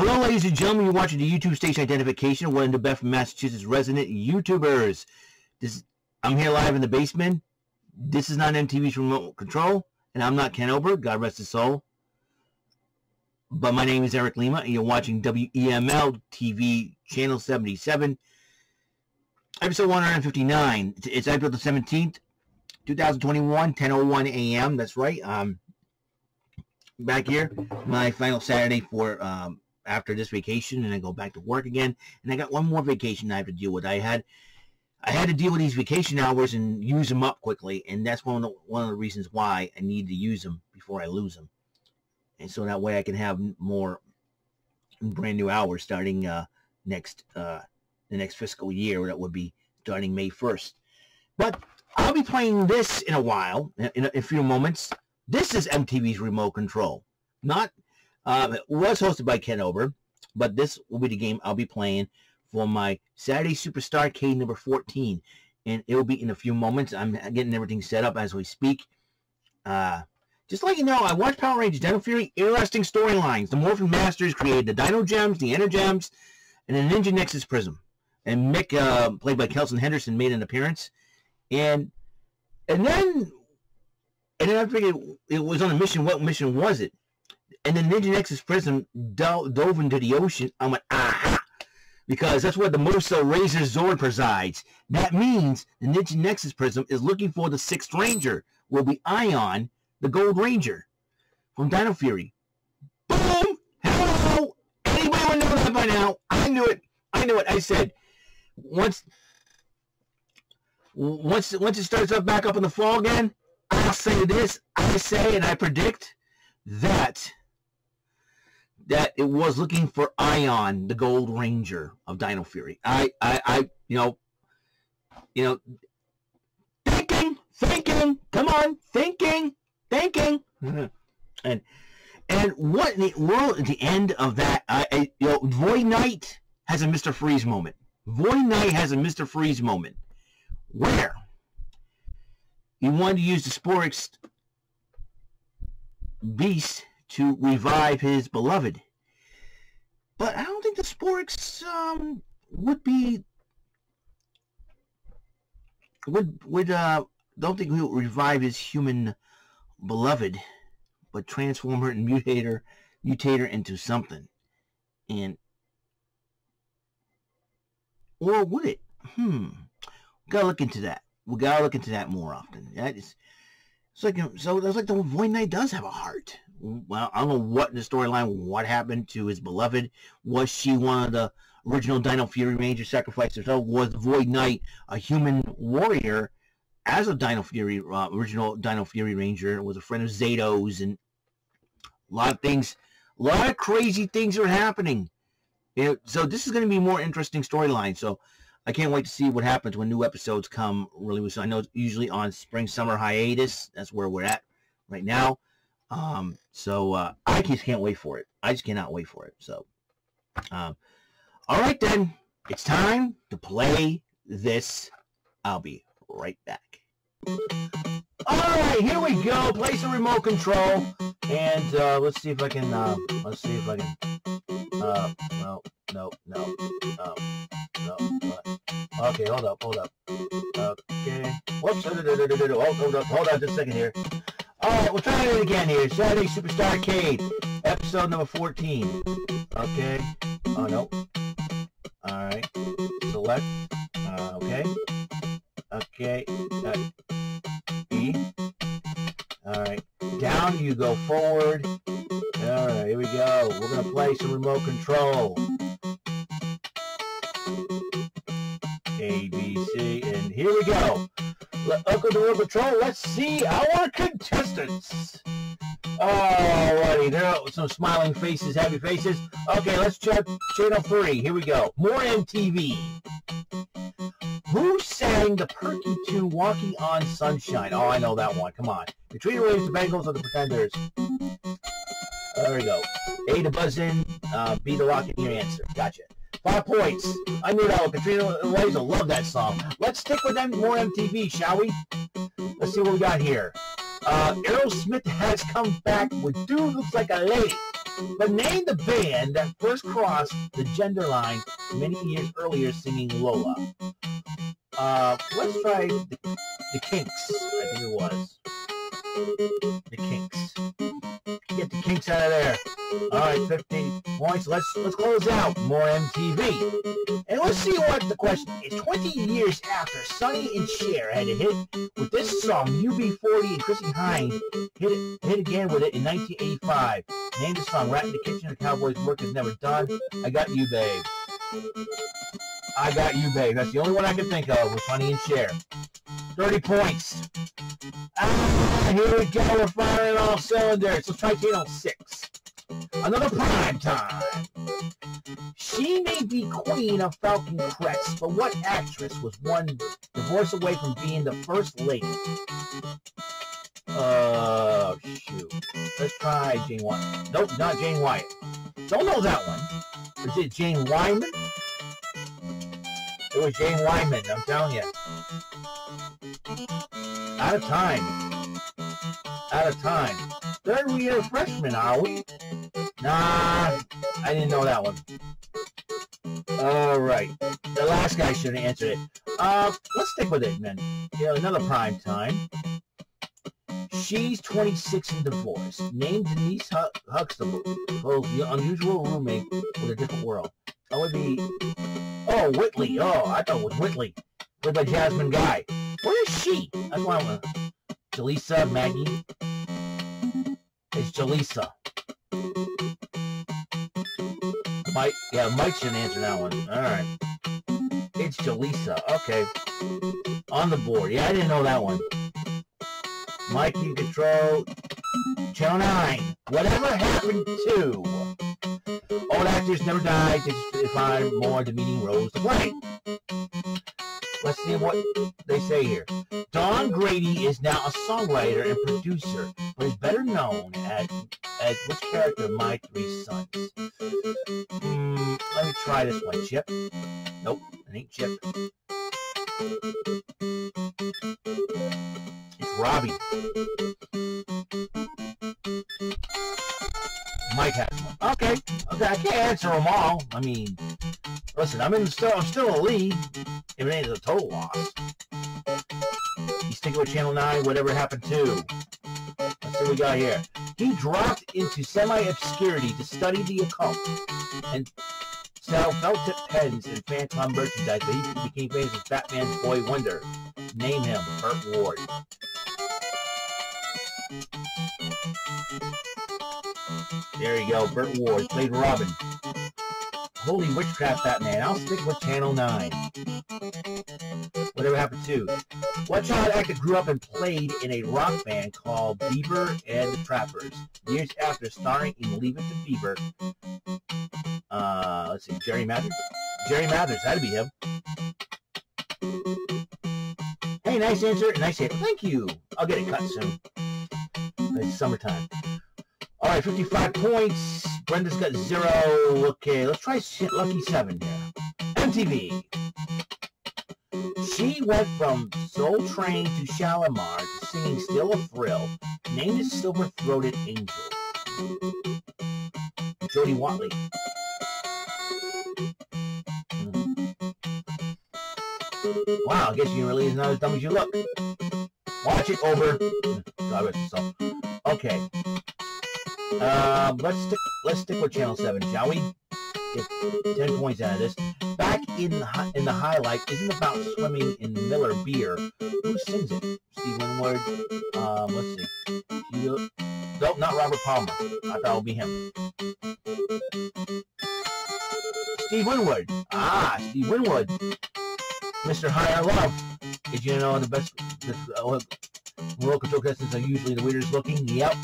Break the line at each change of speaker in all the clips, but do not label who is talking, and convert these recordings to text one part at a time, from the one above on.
Hello, ladies and gentlemen. You're watching the YouTube station identification of one of the best Massachusetts resident YouTubers. This, I'm here live in the basement. This is not MTV's remote control, and I'm not Ken Ober. God rest his soul. But my name is Eric Lima, and you're watching WEML TV Channel 77, episode 159. It's April the 17th, 2021, 10:01 a.m. That's right. Um, back here, my final Saturday for um, after this vacation, and I go back to work again. And I got one more vacation I have to deal with. I had I had to deal with these vacation hours and use them up quickly, and that's one of the, one of the reasons why I need to use them before I lose them, and so that way I can have more brand new hours starting uh, next uh, the next fiscal year. That would be starting May first. But I'll be playing this in a while, in a, in a few moments. This is MTV's remote control. Not, uh, it was hosted by Ken Ober, but this will be the game I'll be playing for my Saturday SuperstarCade number 14. And it'll be in a few moments. I'm getting everything set up as we speak. Uh, just let you know, I watched Power Rangers Dino Fury. Interesting storylines. The Morphin Masters created the Dino Gems, the Energems, and the Ninja Nexus Prism. And Mick, uh, played by Kelson Henderson, made an appearance. And and then and then I figured it was on a mission. What mission was it? And then Ninja Nexus Prism dove, dove into the ocean. I'm like, aha! Because that's where the Mosa Razor Zord presides. That means the Ninja Nexus Prism is looking for the Sixth Ranger. Will be Aiyon, the Gold Ranger from Dino Fury. Boom! Hello! Anybody know that by now? I knew it. I knew it. I said, once, once, once it starts up back up in the fall again, I'll say this. I say and I predict that that it was looking for Aiyon, the Gold Ranger of Dino Fury. I, I, I, you know, you know, thinking, thinking, come on, thinking, thinking, and and what in the world at the end of that? I, I, you know, Void Knight has a Mister Freeze moment. Void Knight has a Mister Freeze moment. Where? He wanted to use the Sporix beast to revive his beloved. But I don't think the Sporix um, would be would would uh don't think he would revive his human beloved, but transform her and mutate her mutate her into something. And or would it? Hmm. Gotta look into that we gotta look into that more often. That is, it's like so. It's like the Void Knight does have a heart. Well, I don't know what in the storyline, what happened to his beloved. Was she one of the original Dino Fury Ranger sacrificed herself? Was Void Knight a human warrior as a Dino Fury uh, original Dino Fury Ranger? Was a friend of Zayto's and a lot of things, a lot of crazy things are happening. so this is going to be more interesting storyline. So I can't wait to see what happens when new episodes come really soon. I know it's usually on spring summer hiatus. That's where we're at right now. Um, so uh, I just can't wait for it. I just cannot wait for it. So, um, all right then, it's time to play this. I'll be right back. All right, here we go. Place the remote control, and uh, let's see if I can. Uh, let's see if I can. Uh, no, no, no, no, no. Okay, hold up, hold up. Okay. Whoops. Hold, up, hold up, hold on just a second here. Alright, we'll try it again here. Saturday Superstar Arcade, episode number 14. Okay. Oh, no. Alright. Select. Uh, okay. Okay. Uh, e. Alright. Down you go forward. Alright, here we go. We're going to play some remote control. A, B, C, and here we go. Let, Uncle the Real Patrol, let's see our contestants. Some smiling faces, happy faces. Okay, let's check channel three. Here we go. More MTV. Who sang the perky tune Walking on Sunshine? Oh, I know that one. Come on. Katrina Williams, the Bangles, or the Pretenders? There we go. A to buzz in, uh, B to lock in your answer. Gotcha. Five points. I knew that one. Katrina Laser, love that song. Let's stick with them more MTV, shall we? Let's see what we got here. Uh, Aerosmith has come back with Dude Looks Like a Lady. But name the band that first crossed the gender line many years earlier singing Lola. Uh, let's try the, the Kinks, I think it was. The Kinks. Get the Kinks out of there. All right, 15 points. Let's let's close out. More MTV. And let's see what the question is. 20 years after Sonny and Cher had a hit with this song, UB40 and Chrissie Hynde hit it, hit again with it in 1985. Name the song Rat in the Kitchen, The Cowboys Work Is Never Done. I Got You, Babe. I Got You, Babe. That's the only one I can think of with Honey and Cher. 30 points. Ah, here we go. We're firing all cylinders. Let's try channel 6. Another prime time. She may be queen of Falcon Crest, but what actress was one divorce away from being the first lady? Uh, shoot. Let's try Jane Wyatt. Nope, not Jane Wyatt. Don't know that one. Is it Jane Wyman? It was Jane Wyman, I'm telling you. Out of time. Out of time. Third year freshman, are we? Nah, I didn't know that one. All right. The last guy should have answered it. Uh, let's stick with it. Yeah, another prime time. She's 26 and divorced. Named Denise Huxtable. the unusual roommate with a different world. That would be... Oh, Whitley. Oh, I thought it was Whitley. With the Jasmine Guy. Where is she? That's why I want Jaleesa, Maggie. It's Jaleesa. Mike, yeah, Mike should answer that one. All right. It's Jaleesa. Okay. On the board. Yeah, I didn't know that one. Mike, you control Channel 9. Whatever happened to old actors never died. They just find more demeaning roles to play. Let's see what they say here. Don Grady is now a songwriter and producer, but is better known as, as which character My Three Sons? Hmm, let me try this one. Chip? Nope, it ain't Chip. It's Robbie. Mike has one. Okay, I can't answer them all. I mean, listen, I'm in still, I'm still a lead. If it ain't a total loss. You stick with Channel 9, whatever happened to. Let's see what we got here. He dropped into semi-obscurity to study the occult and sell felt-tip pens and fan club merchandise, but he became famous as Batman's Boy Wonder. Name him Burt Ward. There you go, Burt Ward played Robin. Holy witchcraft, Batman. I'll stick with Channel 9. Whatever happened to. What child actor grew up and played in a rock band called Beaver and the Trappers? Years after starring in Leave It to Beaver. Uh, let's see, Jerry Mathers? Jerry Mathers, that'd be him. Hey, nice answer. Nice answer. Thank you. I'll get it cut soon. It's summertime. All right, 55 points. Brenda's got zero. Okay, let's try Lucky 7 here. MTV. She went from Soul Train to Shalamar singing Still a Thrill, named as Silver-Throated Angel. Jody Watley. Hmm. Wow, I guess you really is not as dumb as you look. Watch it over. God, so. Okay. Um, let's stick. Let's stick with Channel Seven, shall we? Get ten points out of this. Back in the, in the highlight isn't about swimming in Miller beer. Who sings it? Steve Winwood. Um, let's see. You, nope, not Robert Palmer. I thought it would be him. Steve Winwood. Ah, Steve Winwood. Mr. High Higher Love. Did you know the best the, uh, world control contestants are usually the weirdest looking? Yep.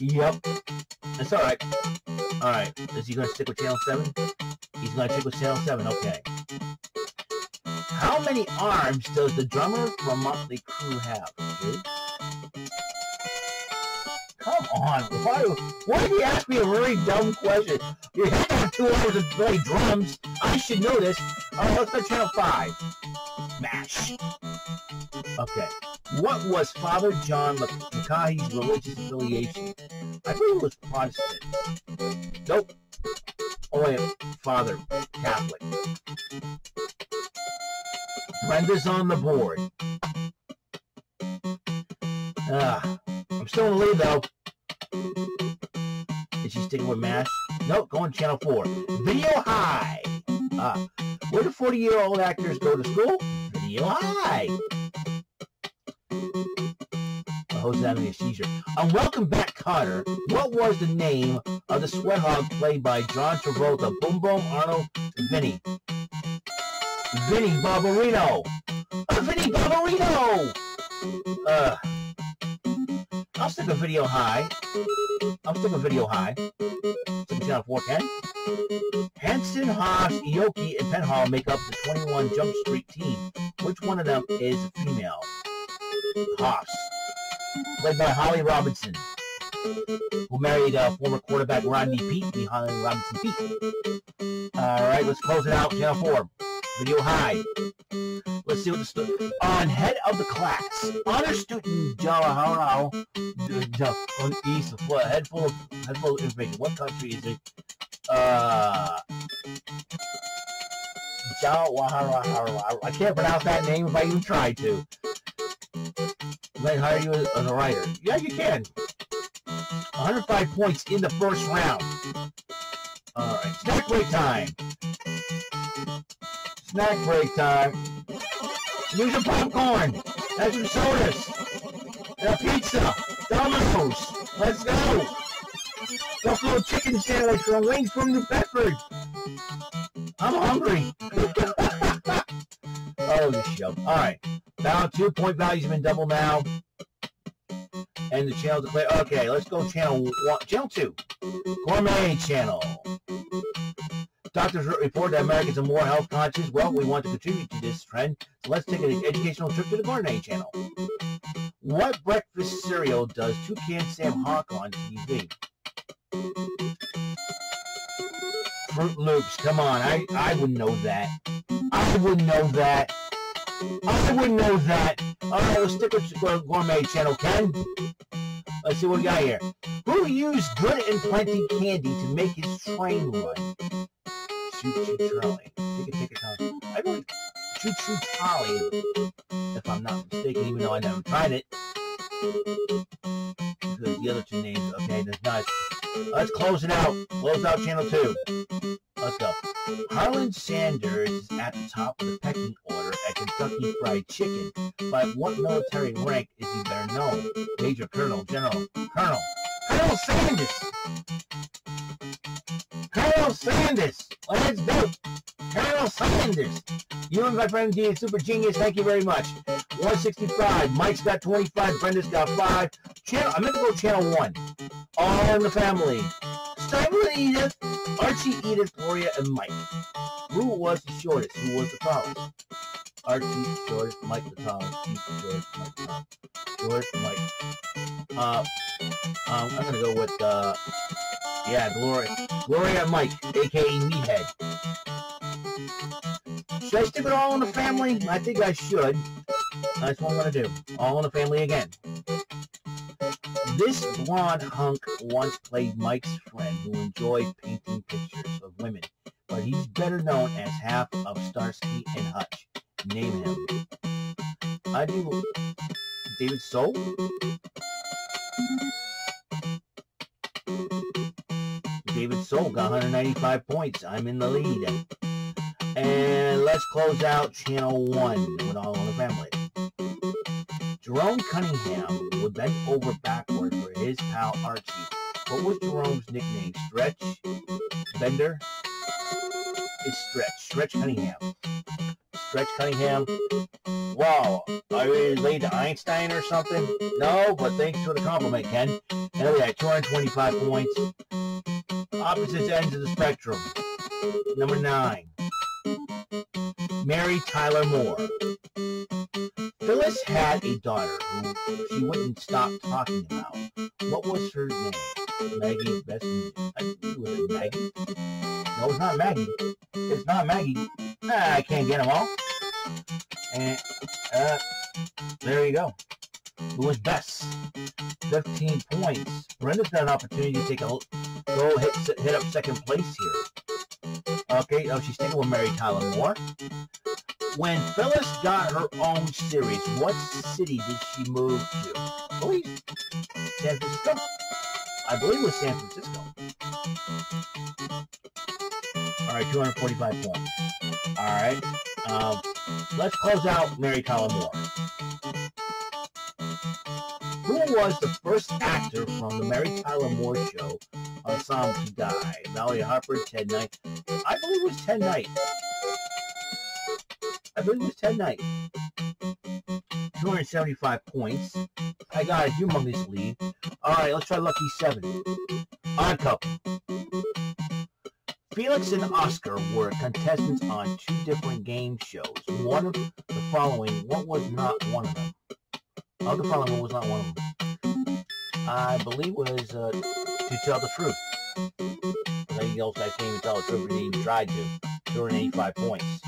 Yep. That's alright. Alright. Is he going to stick with Channel 7? He's going to stick with Channel 7. Okay. How many arms does the drummer from Motley Crue have? Come on. Why, why do you ask me a very dumb question? You have to have two hours to play drums. I should know this. Alright, let's go Channel 5. MASH. Okay. What was Father John Mulcahy's religious affiliation? Believe it was Protestant. Nope. Oh wait, father, Catholic. Brenda's on the board. Ah, I'm still in the lead though. Is she sticking with MASH? Nope, going channel 4. Video High! Ah, where do 40-year-old actors go to school? Video High! Having a seizure. And welcome back, Kotter. What was the name of the sweat hog played by John Travolta, Boom Boom Arnold, Vinny? Vinny Barbarino! Uh, Vinny Barbarino! Uh, I'll stick a video high. I'll stick a video high. Stick channel 410. Hanson, Hoffs, Ioki, and Penhall make up the 21 Jump Street team. Which one of them is female? Hoffs. Played by Holly Robinson, who married uh, former quarterback Rodney Peete, the Holly Robinson Peete. Alright, let's close it out. Channel 4. Video high. Let's see what the stu- on head of the class. Honor student Jawaharlal on east of head full of head full of information. What country is it? Uh. I can't pronounce that name if I even tried to. Might hire you as a writer. Yeah, you can. 105 points in the first round. Alright, snack break time. Snack break time. Use your popcorn. Have some sodas. A pizza. Domino's. Let's go. Buffalo chicken sandwich from Wings from New Bedford. I'm hungry. oh, this show. All right. Now two point values have been doubled now. And the channel declare. Okay, let's go channel one, channel two, gourmet channel. Doctors report that Americans are more health conscious. Well, we want to contribute to this trend, so let's take an educational trip to the Gourmet Channel. What breakfast cereal does Toucan Sam hawk on TV? Froot Loops. Come on, I I wouldn't know that. I wouldn't know that. I wouldn't know that. All right, let's stick with Gourmet Channel, Ken. Let's see what we got here. Who used good and plenty candy to make his train run? Choo Choo Charlie. Take a ticket time. I believe Choo Choo Charlie, if I'm not mistaken, even though I never tried it. Because the other two names, okay, that's nice. Let's close it out. Close out channel two. Let's go. Harlan Sanders is at the top of the pecking order at Kentucky Fried Chicken. By what military rank is he better known? Major Colonel, General, Colonel. Colonel Sanders! Colonel Sanders! Let's go! Colonel Sanders! You and my friend D Super Genius, thank you very much. 165. Mike's got 25. Brenda's got 5. Channel, I'm to go channel 1. All in the family. With Edith, Archie, Edith, Gloria, and Mike. Who was the shortest? Who was the tallest? Archie, shortest, Mike the tallest, Edith, shortest, Mike the tallest. Shortest, Mike. Uh, um, I'm gonna go with, uh, yeah, Gloria. Gloria Mike, aka Meathead. Should I stick it all in the family? I think I should. That's what I'm gonna do. All in the family again. This blonde hunk once played Mike's friend who enjoyed painting pictures of women, but he's better known as half of Starsky and Hutch. Name him. I do. David Soul? David Soul got 195 points. I'm in the lead. And let's close out channel one with all in the family. Jerome Cunningham would bend over backward for his pal Archie. What was Jerome's nickname? Stretch? Bender? It's Stretch. Stretch Cunningham. Stretch Cunningham. Wow, are you related to Einstein or something? No, but thanks for the compliment, Ken. And we 225 points. Opposite ends of the spectrum. Number nine. Mary Tyler Moore. Phyllis had a daughter who she wouldn't stop talking about. What was her name? Maggie is Best. I think it Maggie. No, it's not Maggie. It's not Maggie. Ah, I can't get them all. And uh, there you go. who was best. 15 points. Brenda's got an opportunity to take a go hit, hit up second place here. Okay, oh, she's taking with Mary Tyler Moore. When Phyllis got her own series, what city did she move to? Believe San Francisco. I believe it was San Francisco. All right, 245 points. All right, um, let's close out Mary Tyler Moore. Who was the first actor from the Mary Tyler Moore Show on Some to Die? Valerie Harper, Ted Knight. I believe it was Ted Knight. I believe it was Ted Knight. 275 points. I got a humongous lead. Alright, let's try Lucky 7. Odd couple. Felix and Oscar were contestants on two different game shows. One of the following, what was not one of them? Of the following, what was not one of them? I believe was uh, To Tell the Truth. I think old guy can't even tell the truth, and he tried to. 285 points.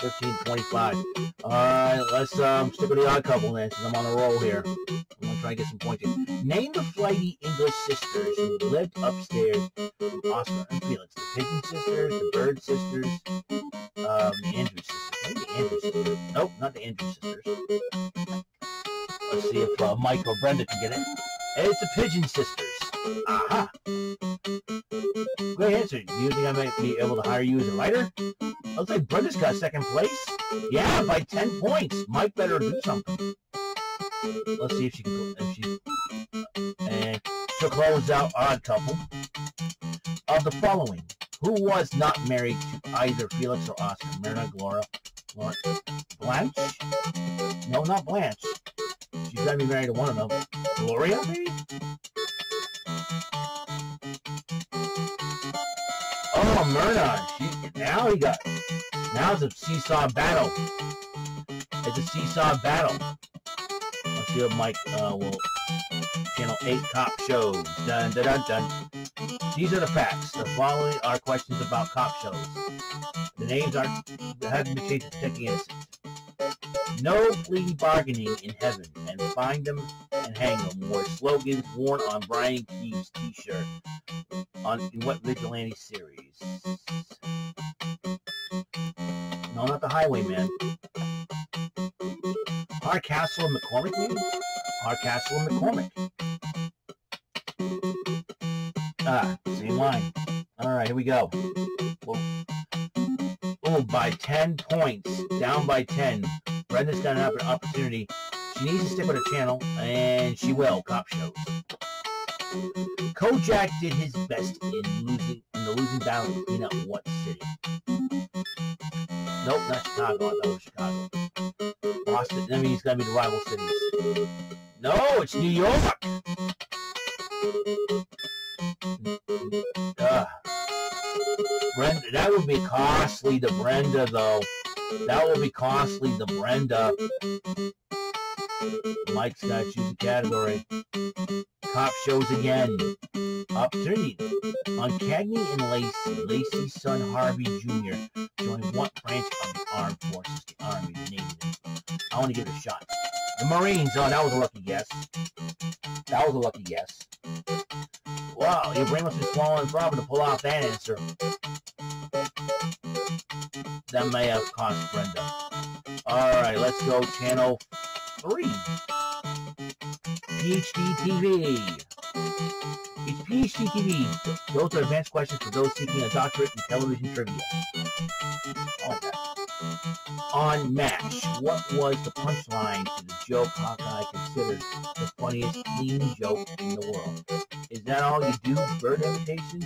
15, 25. Alright, let's um, stick with the odd couple then, since I'm on a roll here. I'm going to try and get some points in. Name the flighty English sisters who lived upstairs with Oscar and Felix. The Pigeon sisters, the Bird sisters, um, the Andrews sisters. Maybe the Andrews sisters. Nope, not the Andrews sisters. Let's see if uh, Mike or Brenda can get it. It's the Pigeon sisters. Aha! Great answer. Do you think I might be able to hire you as a writer? Looks like Brenda's got second place. Yeah, by 10 points. Mike better do something. Let's see if she can if she and she'll close out odd couple. Of the following, who was not married to either Felix or Oscar? Myrna, Gloria, Blanche? No, not Blanche. She's got to be married to one of them. Gloria, maybe? Oh, Myrna. Now he got. Now it's a seesaw battle. It's a seesaw battle. Let's see what Mike uh, will. Channel 8 cop shows. Dun dun dun dun. These are the facts. The following are questions about cop shows. The names aren't... haven't been changed to protect innocent. No plea bargaining in heaven, and find them and hang them were slogans worn on Brian Keith's t-shirt on in what vigilante series? No, not the Highwayman. Hardcastle and McCormick, maybe? Hardcastle and McCormick. Ah, same line. All right, here we go. Oh, by 10 points. Down by 10. Brenda's got an opportunity. She needs to stick with her channel, and she will. Cop shows. Kojak did his best in losing in the losing battle between at what city? Nope, not Chicago. That was Chicago. Boston. That means it's gotta be the rival cities. No, it's New York. Ugh. Brenda, that would be costly to Brenda, though. That would be costly to Brenda. Mike's got to choose a category. Cop shows again. Opportunity. On Cagney and Lacey, Lacey's son Harvey Jr. joined what branch of the armed forces? The Army, the Navy. I want to give it a shot. The Marines. Oh, that was a lucky guess. That was a lucky guess. Wow, your brain must be swollen forever to pull off that answer. That may have cost Brenda. Alright, let's go channel 3. PhD TV. It's PhD TV. Those are advanced questions for those seeking a doctorate in television trivia. That. On MASH, what was the punchline to the joke Hawkeye considered the funniest clean joke in the world? Is that all you do? Bird imitations?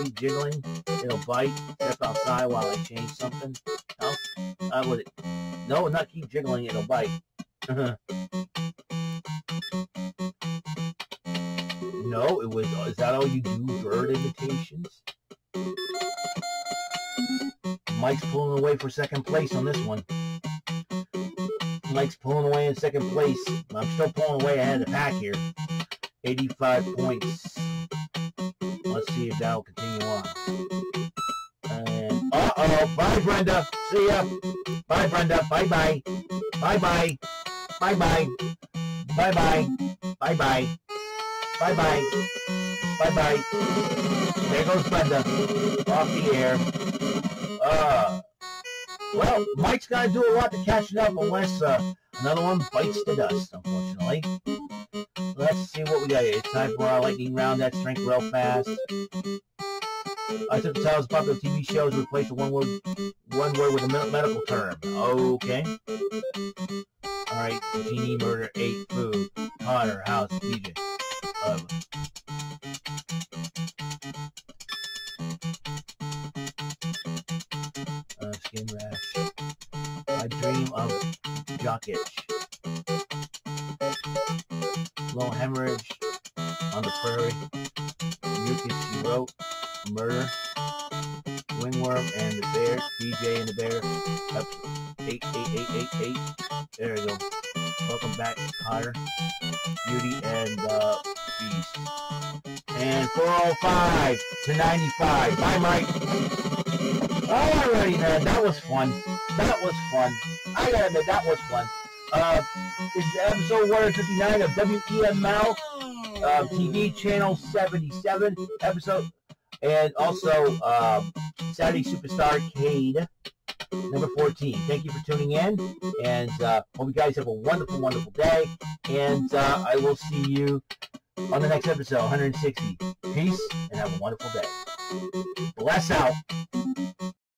Keep jiggling? It'll bite? Step outside while I change something? No? Uh, I would. No, not keep jiggling, it'll bite. Uh-huh. No, it was. Uh, is that all you do? Bird imitations? Mike's pulling away for second place on this one. Mike's pulling away in second place. I'm still pulling away ahead of the pack here. 85 points. Let's see if that'll continue on. Uh-oh. Bye, Brenda. See ya. Bye, Brenda. Bye-bye. Bye-bye. Bye-bye. Bye bye. Bye bye. Bye bye. Bye bye. There goes Brenda. Off the air. Uh, well, Mike's got to do a lot to catch it up unless uh, another one bites the dust, unfortunately. Let's see what we got here. It's time for our lightning round. That's strength real fast. I took the titles of popular TV shows and replaced one word, one word with a medical term. Okay. All right. Genie, murder, eight food, Connor, house, DJ. Um, uh, skin rash. I dream of jock itch. Low hemorrhage on the prairie. Mucus she wrote. Murder. Wingworm and the bear. DJ and the bear. Up eight eight eight eight eight. There we go. Welcome back, Kotter. Beauty and uh, Beast. And 405 to 95. Bye, Mike. Alrighty, man. That was fun. That was fun. I gotta admit, that was fun. Uh, this is episode 159 of WEML uh, TV channel 77 episode, and also um, Saturday Superstar Cade number 14. Thank you for tuning in, and uh, hope you guys have a wonderful, wonderful day, and uh, I will see you on the next episode, 160. Peace, and have a wonderful day. Bless out.